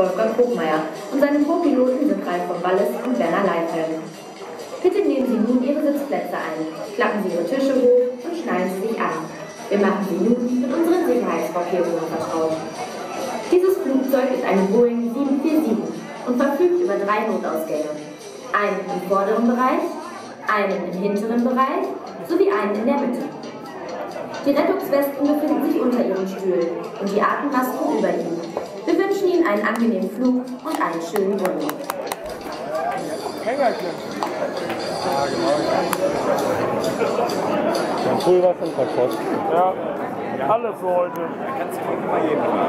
Wolfgang Krogmeier und seine Co-Piloten sind Ralf von Wallis und Werner Leithelm. Bitte nehmen Sie nun Ihre Sitzplätze ein, klappen Sie Ihre Tische hoch und schnallen Sie sich an. Wir machen Sie nun mit unseren Sicherheitsvorkehrungen vertraut. Dieses Flugzeug ist eine Boeing 747 und verfügt über drei Notausgänge. Einen im vorderen Bereich, einen im hinteren Bereich sowie einen in der Mitte. Die Rettungswesten befinden sich unter Ihren Stühlen und die Atemmasken über ihnen. Angenehmen Flug und einen schönen Urlaub. Dann Pulver von Verkost. Ja, alles für heute. Kannst du mal jedem